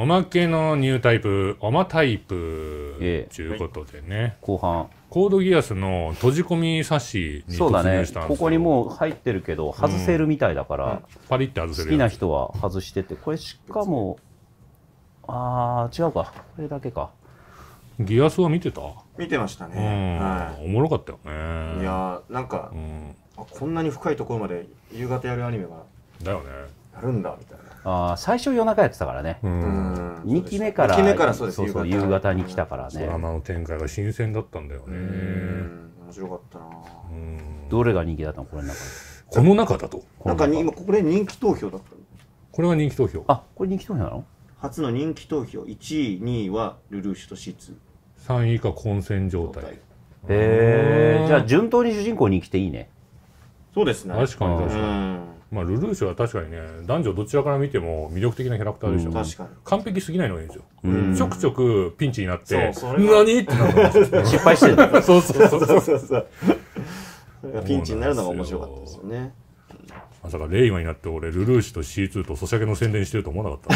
おまけのニュータイプ、おまタイプええ。ということでね、後半。コードギアスの閉じ込み冊子に突そうだね入したんですよ。ここにもう入ってるけど外せるみたいだから、パリって外せ好きな人は外してて。これしかもあー違うか。これだけか。ギアスは見てた？見てましたうね。ん、はおもろかったよい。ね。いやーなんかう、ん、あこんなに深いところまで夕方やるアニメがだよね。やるんだみたいな。あー最初夜中やってたからね、う、うん。ん2期目から2期目からそうです。そうそう夕方。に来たからね。ドラマの展開が新鮮だったんだよね、うん。面白かったな。うん。どれが人気だったのこれの中で？この中だと。なんかに今これ人気投票だったの。これが人気投票。あこれ人気投票なの？初の人気投票。1位2位はルルーシュとシーツ3位以下混戦状態。へえじゃあ順当に主人公人気っていいね。そうですね。確かに確うかに、んまあルルーシュは確かにね男女どちらから見ても魅力的なキャラクターでしょ、うん確かに。完璧すぎないのがいいんですよ、うん。ちょくちょくピンチになって何？ってなる失敗してるのそうそうそうそう。そうそうピンチになるのが面白かったですよね。まさか令和になって俺ルルーシュと C2 とソシャゲの宣伝してると思わなか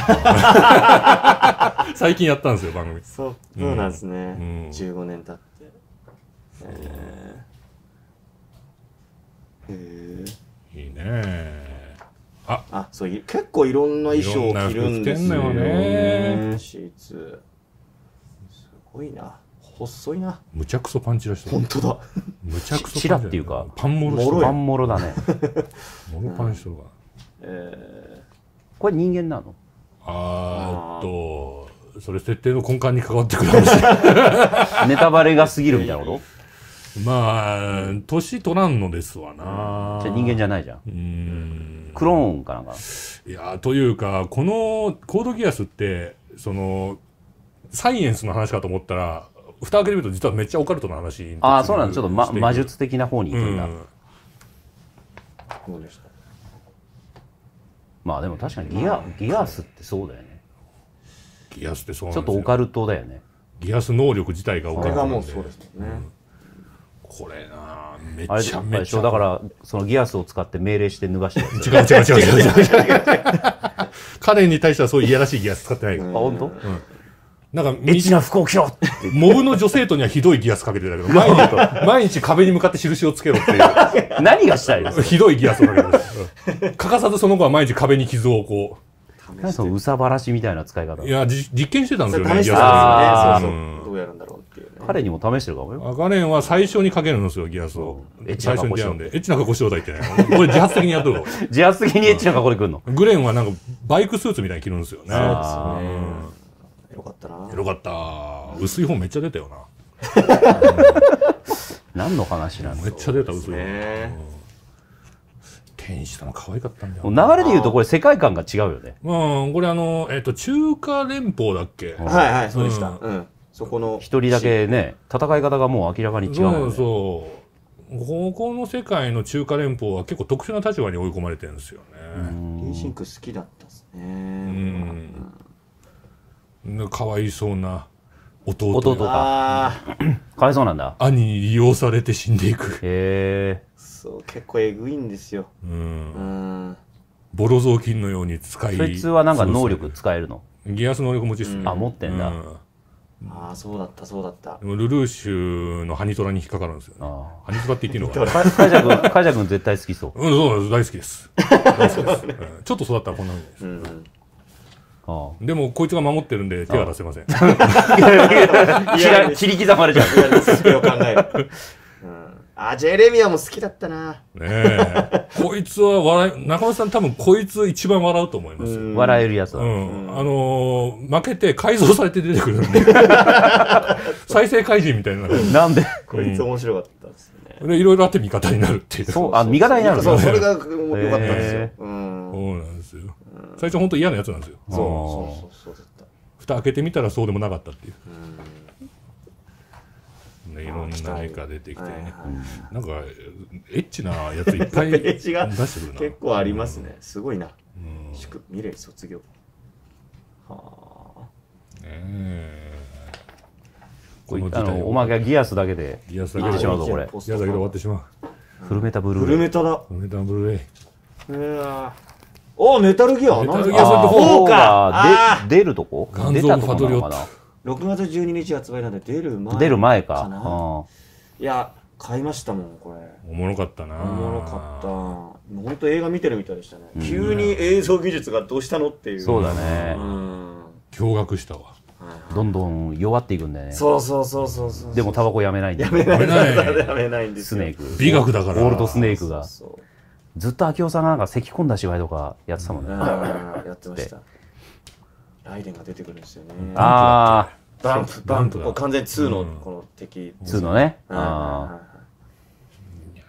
った 最近やったんですよ番組。そうそうなんですね、うん。15年経って。えー。へいいねあー。あそうい結構いろんな衣装を着るんですよね。シーツ。すごいな。細いな。むちゃくそパンチラしてる本当だ。むちゃくそパンチチラっていうかパンモロしてるもろい。パンモロだね。モロパンしてるわえこれ人間なの？あーっとそれ設定の根幹に関わってくるかもしれないネタバレが過ぎるみたいなこと？まあ年取らんのですわな。じゃあ人間じゃないじゃん。うーんクローンかなんか。いやというかこのコードギアスってそのサイエンスの話かと思ったら蓋開けてみると実はめっちゃオカルトの話にああそうなんだ。ちょっと、ま、魔術的な方に行くんだ、うん。ー、そうでした。まあでも確かにギアギアスってそうだよね。ギアスってそうなんですよ。ちょっとオカルトだよね。ギアス能力自体がオこカルトなんで。れがもうそうですもん。ね、これなめあれちゃめちゃだからそのギアスを使って命令して脱がして違う 違う違う違う違う。彼に対してはそういういやらしいギアス使ってないあ本当？なんかエッチな服を着ろって。モブの女生徒にはひどいギアスかけてたけど 毎日毎日壁に向かって印をつけろっていう。何がしたいですか？ひどいギアスをかけてる、うん。欠かさずその子は毎日壁に傷をこ何そのうさばらしみたいな使い方。ういやじ実験してたんですよねギあーたんですよね。そううんそう。どうやるんだろうっていうね彼にも試してるかもよ。アカレンは最初にかけるんですよギアスを。エッチな最初格好しろに出会うんで。エッチな格好しようだ言ってねこれ自発的にやっとるわ。自発的にエッチな格好で来るの？グレンはなんかバイクスーツみたいに着るんですよね。あよかったな。よかった。薄い本めっちゃ出たよな。何の話なんだめっちゃ出た薄い本ね。天使様可愛かったんだよもう流れで言うとこれ世界観が違うよね。まあこれあのえっと中華連邦だっけ？はいはいそうでした。うん。うんそこの一人だけね戦い方がもう明らかに違うそうよねそうここの世界の中華連邦は結構特殊な立場に追い込まれてるんですよね。リーシンク好きだったですね。うん。かわいそうな弟が。弟ああかわいそうなんだ。兄に利用されて死んでいく、へえそう結構えぐいんですよ。うん。うん。ボロ雑巾のように使い。そいつはなんか能力使えるの？ギアス能力持ちっすね、うん。あ持ってんだ。うんああそうだったそうだった。でもルルーシュのハニトラに引っかかるんですよね。あハニトラって言っていいのかな？あカイジャ君カイジャ君絶対好きそう。うん、そうです。大好きです。大好きです。うん。ちょっと育ったらこんなふうにです。うんうん。あでも、こいつが守ってるんで手は出せません。切り 刻まれちゃう。いやそれを考える。うんあジェレミアも好きだったなえ。こいつは笑い、中村さん多分こいつ一番笑うと思いますよ。うん笑えるやつだ、うん。あのー負けて改造されて出てくるんで。再生怪人みたいな。なんで？こいつ面白かったですねで、いろいろあって味方になるっていう。そうそうあ味方になるの？そうそれが良かったんですよへうんなんですよ。最初本当嫌なやつなんですよ。そうそうそうそうだった蓋開けてみたらそうでもなかったっていう。ねいろんなメカ出てきてね。はいはい。なんか、エッチなやついっぱい エ出してくるな。結構ありますね。すごいな。うん。祝未来卒業。はあ。ねえ。このおまけはギアスだけでギアスだけでいってしまうぞこれ。ギアスだけで終わってしまう。フルメタブルフーレイ。ルメタだ。お値段ブルーレイ。うわ。おメタルギアメタルギアソリッド4そうか。出るとこ？出たとこなのかファ6月12日発売なんで出る前な。出る前か。いや買いましたもんこれ。おもろかったな。おもろかった。本当映画見てるみたいでしたね、急に映像技術がどうしたのっていう。うんそうだうね。ん。驚愕したわ。どんどん弱っていくんだよね。そうそうそうそうそうでもタバコやめないんだ。よやめない。やめない。やめないんですよ。スネーク。美学だから。ゴールドスネークが。そうそうずっと秋夫さんがなんか咳き込んだ芝居とかやってたもんね。うんやってましたライデンが出てくるんですよね。あバンプバンプバンプ。だこれ完全に2のうん。この敵。あ、つうのね。うんうんうんあ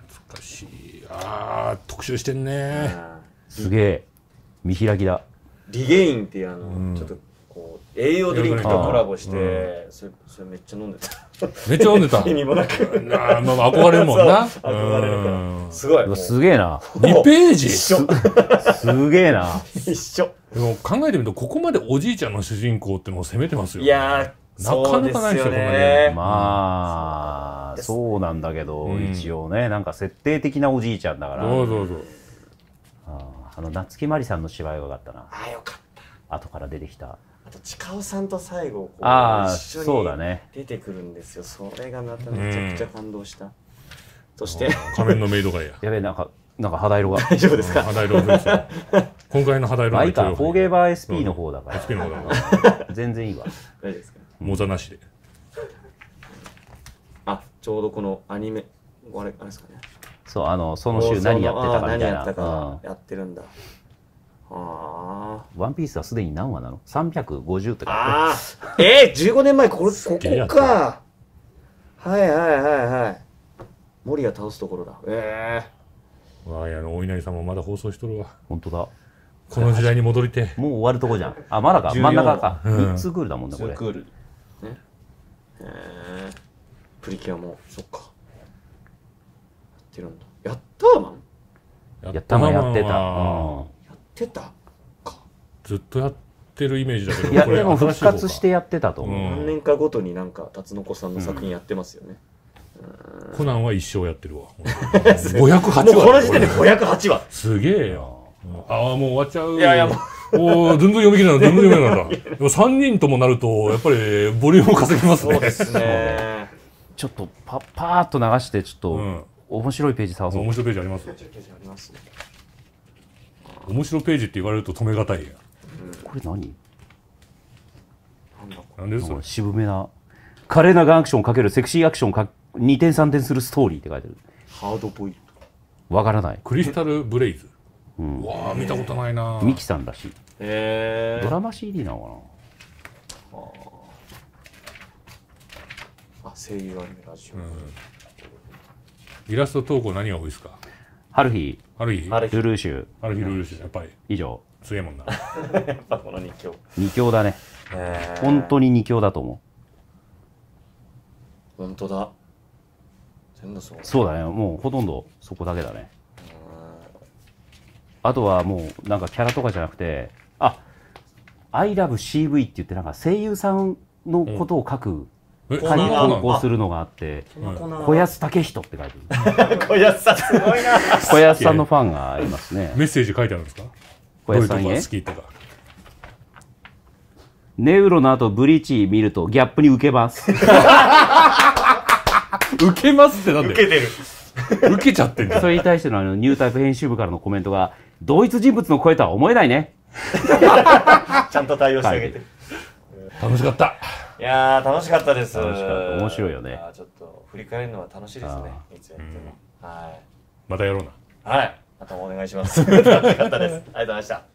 懐かしい。あー特集してんね。あ、すげえ。見開きだ。リゲインっていうあの、うん。ちょっと栄養ドリンクとコラボして、うそれそれめっちゃ飲んでた。めっちゃ読んでた。意味もなく。あーまあ憧れるもんな。憧れるから。うんすごいすげえな。2ページ。一緒。すげえな。一緒。でも考えてみるとここまでおじいちゃんの主人公ってのを攻めてますよいやーなかなかないですよそうですよね。まあ、そうなんだけど、うん。一応ね、なんか設定的なおじいちゃんだから。そうそうそう。あの、夏木マリさんの芝居が良かったな。ああよかった。後から出てきた。あと近尾さんと最後こうああ、一緒にそうだね。出てくるんですよ。それがまためちゃくちゃ感動した、そして仮面のメイドがや やべえ、なんか、なんか肌色が。大丈夫ですか、肌色ですよ今回の肌色まあいいか、フォーゲーバー SP の方だから。SP の方だから。全然いいわ。大丈夫ですか？モザなしで。あちょうどこのアニメあれあれですかね。そう、あの、その週何やってたかみたいあー何やったな。かやってるんだ、あうんワンピースはすでに何話なの ?350 ってあか。あー。えー、15年前これここか。はいはいはいはい。森が倒すところだ。えわあやのお稲荷さんもまだ放送しとるわ。本当だ。この時代に戻りて。もう終わるとこじゃん。あ、まだか。14真ん中か。うん。3つクールだもんね、これ。ール。ね。えー、プリキュアもそっか。やってるんだ。やったーマン。やったのやってた。まあうやってたか。ずっとやってるイメージだけどん。いや、これでも復活してやってたと思う。うん。何年かごとになんか辰の子さんの作品やってますよね、コナンは一生やってるわ。508話もうこの時点で508話すげえよ。ああもう終わっちゃういやいやももう全然読み切れない。全然読めないんだ でも3人ともなるとやっぱりボリュームを稼ぎますね。そうですね。ちょっとパパーっと流して、ちょっと、うん。面白いページ探そう。面白いページあります？ありますね面白いページって言われると止めがたいやこれ何？なんだこなんですなんか渋めな。華麗なガンアクションかけるセクシーアクションか2点3点するストーリーって書いてる。れハードボイルわからない。クリスタルブレイズ。うん。うわあ見たことないな。ミキさんらしい。へドラマ CD なのあ声優アニメラジオ、イラスト投稿何が多いですか？かな春日、ある日。あれルルーシュ、ある日ルールシやっぱり。以上。強えもんな。やっぱこの日記二強だね。へ本当に二強だと思本当だ。全部そう。う。そうだね。もうほとんどそこだけだね。あとはもうなんかキャラとかじゃなくて、あ、I love CV って言ってなんか声優さんのことを書くえコーナーが？紙投稿するのがあって、小安武人って書いてる。小安さんすごいな。小安さんのファンがいますね。メッセージ書いてあるんですか？小安さんへ？ネウロの後ブリーチ見るとギャップに受けます。受けますってなんで？受けてる。受けちゃってんじゃんそれに対してのあのニュータイプ編集部からのコメントが、同一人物の声とは思えないね。ちゃんと対応してあげて。楽しかったいやー楽しかったです。楽しかった。面白いよね。ちょっと振り返るのは楽しいですねあいつやっても。はい。またやろうな。はい。またお願いします。楽しかったです。ありがとうございました